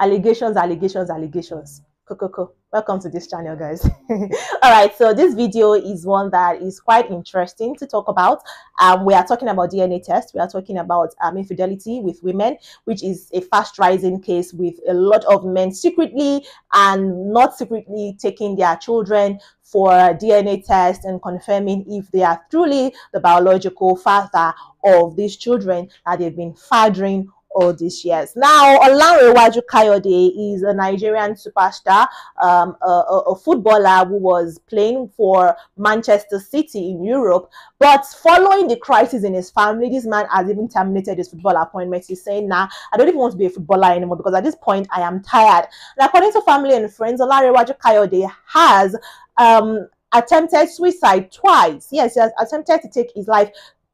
allegations, allegations, allegations. Coco, welcome to this channel, guys. All right, so this video is one that is quite interesting to talk about. Um, we are talking about DNA test. We are talking about um, infidelity with women, which is a fast rising case with a lot of men secretly and not secretly taking their children for DNA test and confirming if they are truly the biological father of these children that they've been fathering all these years. Now, Olanrewaju Kayode is a Nigerian superstar, um, a, a, footballer who was playing for Manchester City in Europe. But following the crisis in his family, this man has even terminated his football appointment. He's saying, nah, I don't even want to be a footballer anymore because at this point, I am tired. And according to family and friends, Olanrewaju Kayode has um, attempted suicide twice. Yes, he has attempted to take his life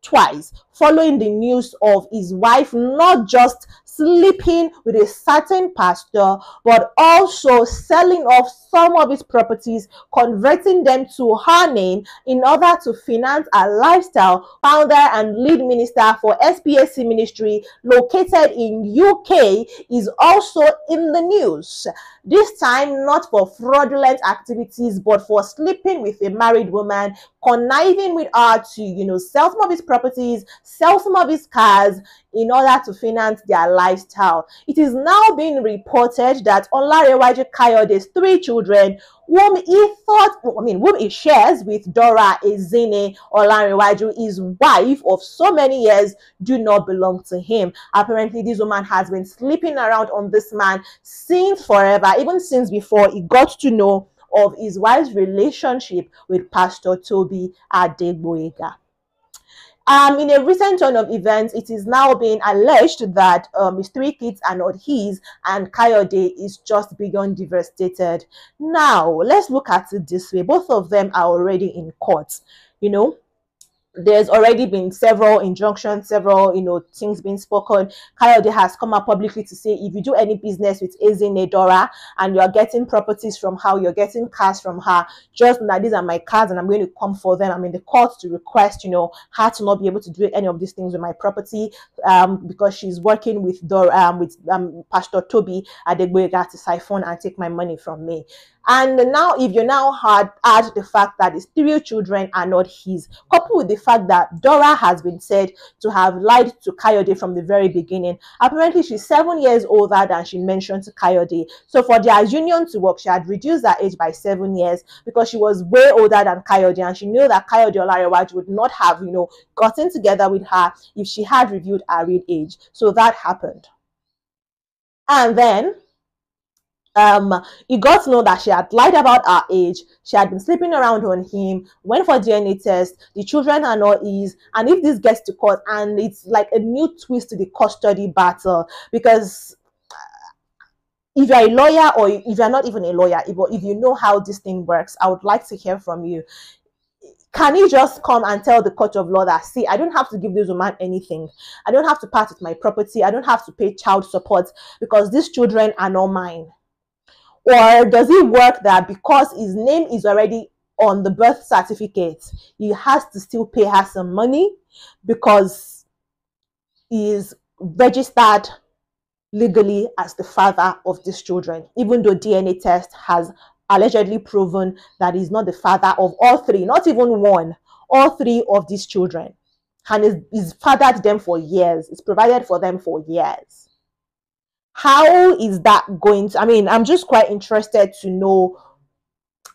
twice following the news of his wife not just sleeping with a certain pastor, but also selling off some of his properties, converting them to her name in order to finance a lifestyle. Founder and lead minister for SPAC ministry located in UK is also in the news. This time not for fraudulent activities, but for sleeping with a married woman, conniving with her to, you know, sell some of his properties, sell some of his cars in order to finance their lifestyle. It is now being reported that Olanrewaju Kayode's three children, whom he thought, I mean, whom he shares with Dora Ezine Olanrewaju, his wife of so many years, do not belong to him. Apparently, this woman has been sleeping around on this man since forever, even since before he got to know of his wife's relationship with Pastor Tobi Adegboyega. Um, in a recent turn of events, it is now being alleged that um, his three kids are not his and Kayode is just beyond devastated. Now, let's look at it this way. Both of them are already in court. You know, there's already been several injunctions, several, you know, things being spoken. Kayode has come out publicly to say if you do any business with Dora and you're getting properties from her, you're getting cars from her, just that these are my cars and I'm going to come for them. I'm in the court to request, you know, her to not be able to do any of these things with my property um, because she's working with Dora, um, with um, Pastor Tobi Adegboyega to siphon and take my money from me. And now, if you now had add the fact that his three children are not his, coupled with the fact that Dora has been said to have lied to Kayode from the very beginning. Apparently, she's seven years older than she mentioned to Kayode. So for their union to work, she had reduced her age by seven years because she was way older than Kayode, and she knew that Kayode Olanrewaju would not have, you know, gotten together with her if she had reviewed her real age. So that happened. And then um, he got to know that she had lied about her age. She had been sleeping around on him, went for DNA test. The children are not his. And if this gets to court, and it's like a new twist to the custody battle because uh, if you're a lawyer or if you're not even a lawyer, if, if you know how this thing works, I would like to hear from you. Can you just come and tell the court of law that, see, I don't have to give this woman anything. I don't have to part with my property. I don't have to pay child support because these children are not mine or does it work that because his name is already on the birth certificate, he has to still pay her some money because he is registered legally as the father of these children, even though DNA test has allegedly proven that he's not the father of all three, not even one, all three of these children. And he's fathered them for years, he's provided for them for years how is that going to i mean i'm just quite interested to know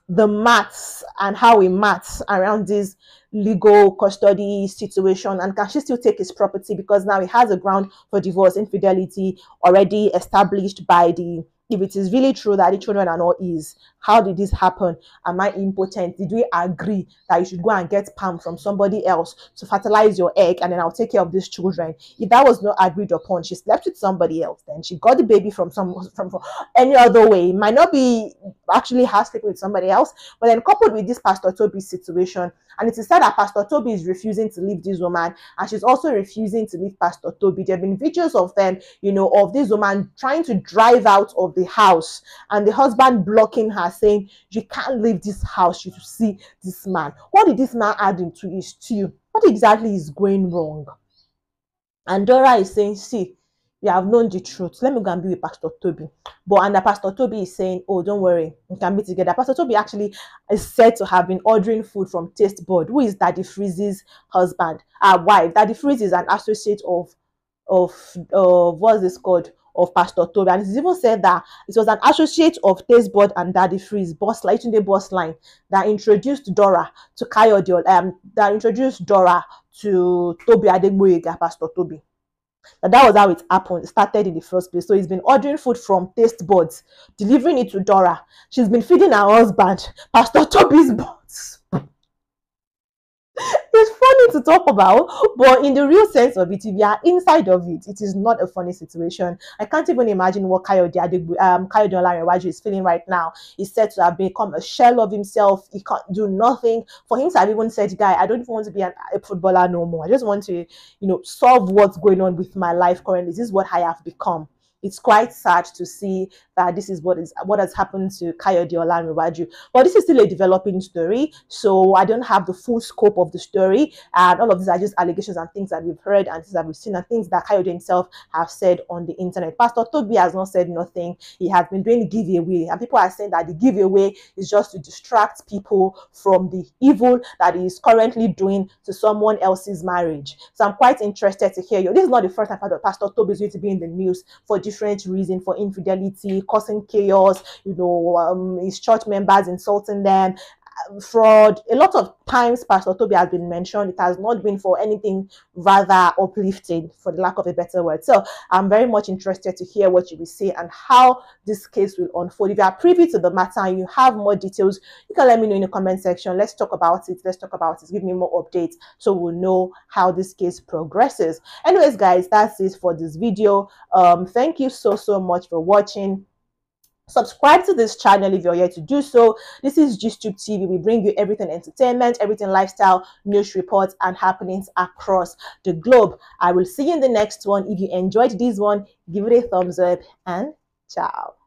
the maths and how we maths around this legal custody situation. And can she still take his property? Because now he has a ground for divorce infidelity already established by the if it is really true that the children are not his, how did this happen? Am I impotent? Did we agree that you should go and get palm from somebody else to fertilize your egg and then I'll take care of these children? If that was not agreed upon, she slept with somebody else. Then she got the baby from some from, from any other way. It might not be actually her sleeping with somebody else, but then coupled with this Pastor Tobi situation, and it is said that Pastor Tobi is refusing to leave this woman, and she's also refusing to leave Pastor Tobi. There have been videos of them, you know, of this woman trying to drive out of the house, and the husband blocking her, saying, You can't leave this house, you see this man. What did this man add into his stew? What exactly is going wrong? And Dora is saying, See, we have known the truth. Let me go and be with Pastor Tobi. But and Pastor Tobi is saying, Oh, don't worry, we can be together. Pastor Tobi actually is said to have been ordering food from Taste Bud, who is Daddy Freeze's husband, uh, wife. Daddy Freeze is an associate of of of what's this called? Of Pastor Tobi. And it's even said that it was an associate of Taste Bud and Daddy Freeze, boss line, the boss line, that introduced Dora to Kayode, um, that introduced Dora to Tobi Adegboyega, Pastor Tobi. That, that was how it happened. Started in the first place. So he's been ordering food from Taste Buds, delivering it to Dora. She's been feeding her husband, Pastor Tobi's buds it's funny to talk about, but in the real sense of it, if you are inside of it, it is not a funny situation. I can't even imagine what Kayode Adegbu, um, is feeling right now. He's said to have become a shell of himself. He can't do nothing. For him to have even said, guy, I don't even want to be an, a footballer no more. I just want to, you know, solve what's going on with my life currently. This is what I have become it's quite sad to see that this is what is what has happened to Kayode Olanrewaju. But this is still a developing story, so I don't have the full scope of the story. And all of these are just allegations and things that we've heard and things that we've seen and things that Kayode himself have said on the internet. Pastor Tobi has not said nothing. He has been doing giveaway, and people are saying that the giveaway is just to distract people from the evil that he is currently doing to someone else's marriage. So I'm quite interested to hear you. This is not the first time that Pastor Tobi is going to be in the news for different reasons for infidelity, causing chaos, you know, um, his church members insulting them, fraud. A lot of times, Pastor Tobi has been mentioned. It has not been for anything rather uplifting, for the lack of a better word. So I'm very much interested to hear what you will say and how this case will unfold. If you are privy to the matter and you have more details, you can let me know in the comment section. Let's talk about it. Let's talk about it. Give me more updates so we'll know how this case progresses. Anyways, guys, that's it for this video. Um, thank you so, so much for watching subscribe to this channel if you're here to do so. This is GistTube TV we bring you everything entertainment everything lifestyle news reports and happenings across the globe. I will see you in the next one. If you enjoyed this one give it a thumbs up and ciao